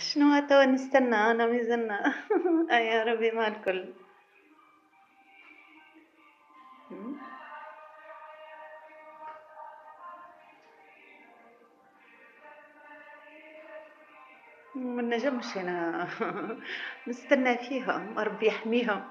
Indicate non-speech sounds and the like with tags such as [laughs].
شنو توا نستنى أنا مازلنا [laughs] يا ربي مع الكل. ما نجمش أنا. [laughs] نستنى فيها ربي يحميهم.